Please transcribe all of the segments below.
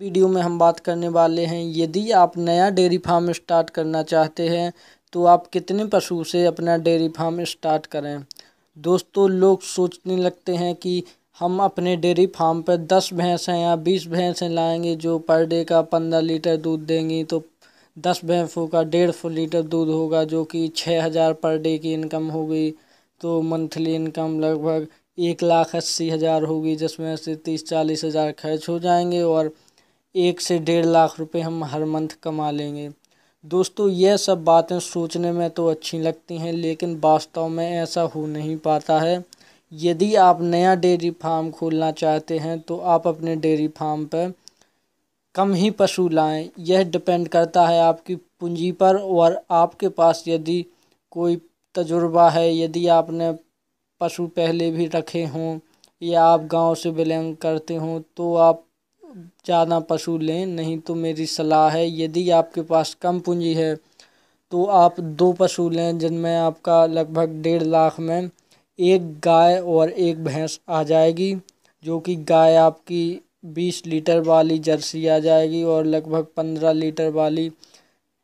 Video में हम बात करने वाले हैं। यदि आप नया डेयरी फार्म स्टार्ट करना चाहते हैं तो आप कितने पशु से अपना डेयरी फार्म स्टार्ट करें? दोस्तों, लोग सोचने लगते हैं कि हम अपने डेयरी फार्म पर दस भैंसें या बीस भैंसें लाएँगे जो पर डे का पंद्रह लीटर दूध देंगी तो दस भैंसों का डेढ़ सौ लीटर दूध होगा, जो कि छः हज़ार पर डे की इनकम होगी। तो मंथली इनकम लगभग एक लाख अस्सी हज़ार होगी, जिसमें से तीस चालीस हज़ार खर्च हो जाएँगे और एक से डेढ़ लाख रुपए हम हर मंथ कमा लेंगे। दोस्तों, यह सब बातें सोचने में तो अच्छी लगती हैं, लेकिन वास्तव में ऐसा हो नहीं पाता है। यदि आप नया डेयरी फार्म खोलना चाहते हैं तो आप अपने डेयरी फार्म पर कम ही पशु लाएँ। यह डिपेंड करता है आपकी पूंजी पर, और आपके पास यदि कोई तजुर्बा है, यदि आपने पशु पहले भी रखे हों, या आप गाँव से बिलोंग करते हों तो आप ज़्यादा पशु लें, नहीं तो मेरी सलाह है, यदि आपके पास कम पूंजी है तो आप दो पशु लें, जिनमें आपका लगभग डेढ़ लाख में एक गाय और एक भैंस आ जाएगी, जो कि गाय आपकी बीस लीटर वाली जर्सी आ जाएगी और लगभग पंद्रह लीटर वाली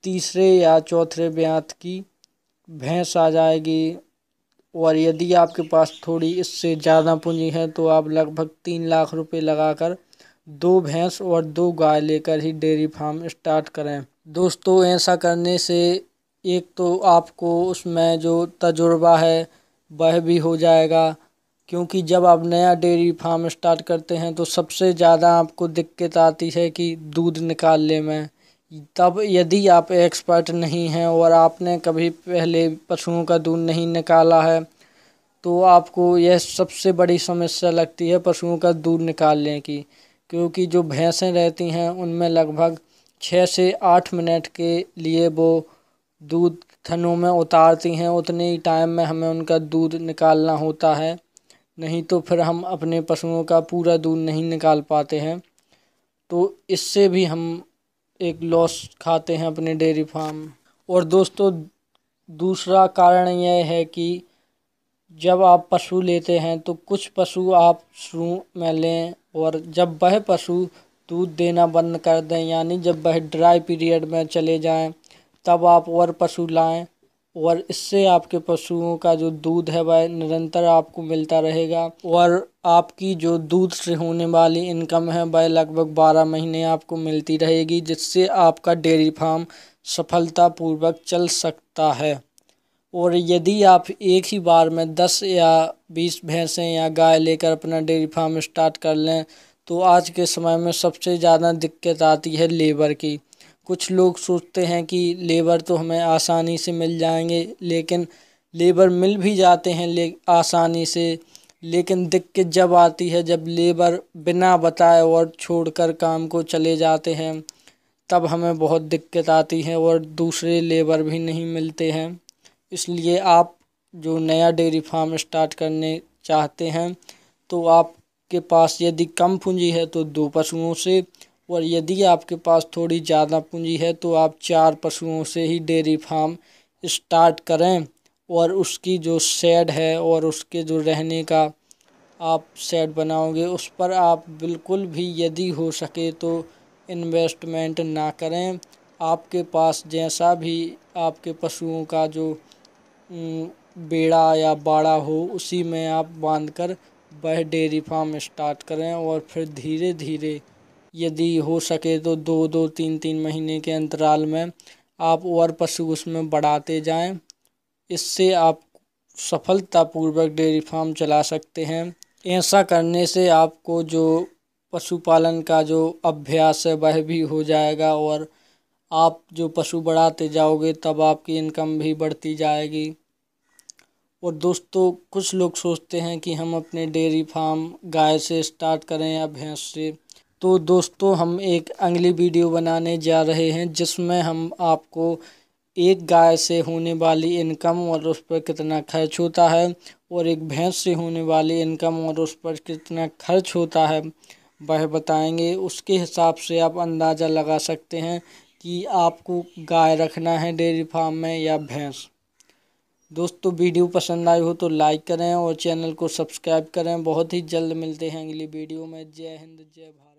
तीसरे या चौथे ब्यात की भैंस आ जाएगी। और यदि आपके पास थोड़ी इससे ज़्यादा पूंजी है तो आप लगभग तीन लाख रुपए लगाकर दो भैंस और दो गाय लेकर ही डेयरी फार्म स्टार्ट करें। दोस्तों, ऐसा करने से एक तो आपको उसमें जो तजुर्बा है, वह भी हो जाएगा। क्योंकि जब आप नया डेयरी फार्म स्टार्ट करते हैं तो सबसे ज़्यादा आपको दिक्कत आती है कि दूध निकालने में। तब यदि आप एक्सपर्ट नहीं हैं और आपने कभी पहले पशुओं का दूध नहीं निकाला है तो आपको यह सबसे बड़ी समस्या लगती है पशुओं का दूध निकालने की। क्योंकि जो भैंसें रहती हैं, उनमें लगभग छः से आठ मिनट के लिए वो दूध थनों में उतारती हैं। उतने ही टाइम में हमें उनका दूध निकालना होता है। नहीं तो फिर हम अपने पशुओं का पूरा दूध नहीं निकाल पाते हैं। तो इससे भी हम एक लॉस खाते हैं अपने डेयरी फार्म और दोस्तों, दूसरा कारण यह है कि जब आप पशु लेते हैं तो कुछ पशु आप शुरू में लें और जब वह पशु दूध देना बंद कर दें, यानी जब वह ड्राई पीरियड में चले जाएँ, तब आप और पशु लाएँ और इससे आपके पशुओं का जो दूध है वह निरंतर आपको मिलता रहेगा और आपकी जो दूध से होने वाली इनकम है वह लगभग बारह महीने आपको मिलती रहेगी, जिससे आपका डेयरी फार्म सफलतापूर्वक चल सकता है। और यदि आप एक ही बार में दस या बीस भैंसें या गाय लेकर अपना डेयरी फार्म स्टार्ट कर लें तो आज के समय में सबसे ज़्यादा दिक्कत आती है लेबर की। कुछ लोग सोचते हैं कि लेबर तो हमें आसानी से मिल जाएँगे, लेकिन लेबर मिल भी जाते हैं ले, आसानी से। लेकिन दिक्कत जब आती है, जब लेबर बिना बताए और छोड़कर काम को चले जाते हैं, तब हमें बहुत दिक्कत आती है और दूसरे लेबर भी नहीं मिलते हैं। इसलिए आप जो नया डेयरी फार्म स्टार्ट करने चाहते हैं तो आपके पास यदि कम पूंजी है तो दो पशुओं से, और यदि आपके पास थोड़ी ज़्यादा पूंजी है तो आप चार पशुओं से ही डेयरी फार्म स्टार्ट करें, और उसकी जो शेड है और उसके जो रहने का आप शेड बनाओगे, उस पर आप बिल्कुल भी यदि हो सके तो इन्वेस्टमेंट ना करें। आपके पास जैसा भी आपके पशुओं का जो बेड़ा या बाड़ा हो, उसी में आप बाँध कर वह डेयरी फार्म स्टार्ट करें और फिर धीरे धीरे यदि हो सके तो दो दो, तीन तीन महीने के अंतराल में आप और पशु उसमें बढ़ाते जाएँ। इससे आप सफलतापूर्वक डेयरी फार्म चला सकते हैं। ऐसा करने से आपको जो पशुपालन का जो अभ्यास है, वह भी हो जाएगा और आप जो पशु बढ़ाते जाओगे, तब आपकी इनकम भी बढ़ती जाएगी। और दोस्तों, कुछ लोग सोचते हैं कि हम अपने डेयरी फार्म गाय से स्टार्ट करें या भैंस से। तो दोस्तों, हम एक अगली वीडियो बनाने जा रहे हैं, जिसमें हम आपको एक गाय से होने वाली इनकम और उस पर कितना खर्च होता है और एक भैंस से होने वाली इनकम और उस पर कितना खर्च होता है, वह बताएँगे। उसके हिसाब से आप अंदाज़ा लगा सकते हैं कि आपको गाय रखना है डेयरी फार्म में या भैंस। दोस्तों, वीडियो पसंद आई हो तो लाइक करें और चैनल को सब्सक्राइब करें। बहुत ही जल्द मिलते हैं अगली वीडियो में। जय हिंद, जय भारत।